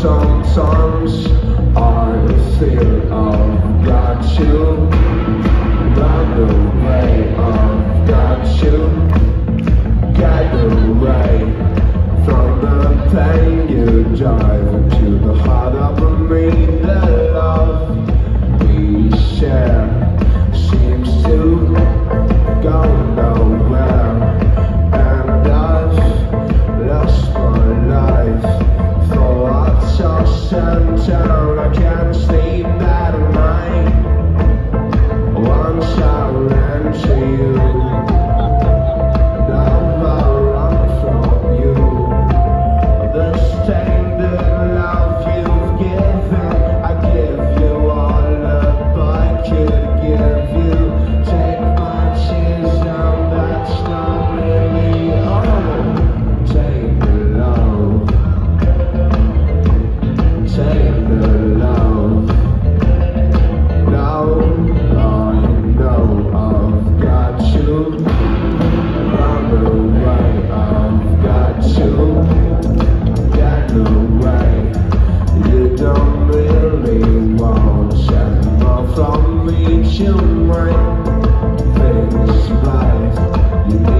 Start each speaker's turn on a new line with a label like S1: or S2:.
S1: sometimes I fear I've got you. Run away, I've got you. Get away from the pain you drive to sunshine, I can't sleep. Shine right, face life.